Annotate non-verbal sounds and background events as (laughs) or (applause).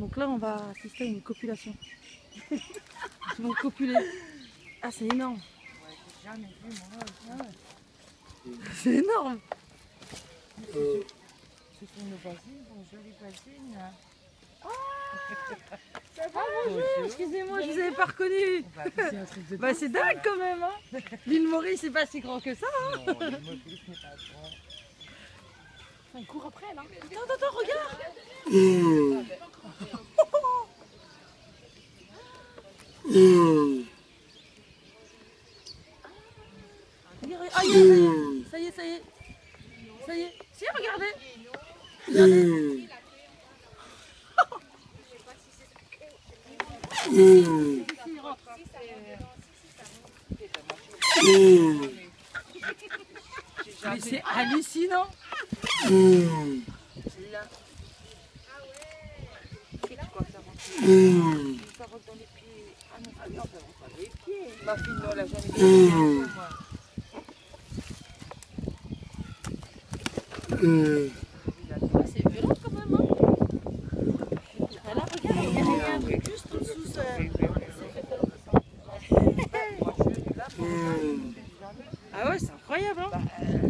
Donc là, on va assister à une copulation. (laughs) Ils vont copuler. Ah, c'est énorme. C'est énorme. Ce sont nos jolies bassines. là. Ah, bonjour, excusez-moi, je vous avais pas reconnu. Bah, c'est un truc de Bah, c'est dingue quand même. Hein. L'île Maurice, c'est pas si grand que ça. hein. Non, le Maurice n'est pas grand. On court après là. Attends, attends, attends, regarde. Ah, ça y est, ça y est. Ça y est. Si, regardez. Regardez. Il rentre. Mais c'est hallucinant. Là. Ça rentre Ça rentre dans les pieds. Ah ah pieds. Ah, c'est violent quand même. Ah, là, il y a- un truc juste en dessous. Ah ouais, c'est incroyable. Hein.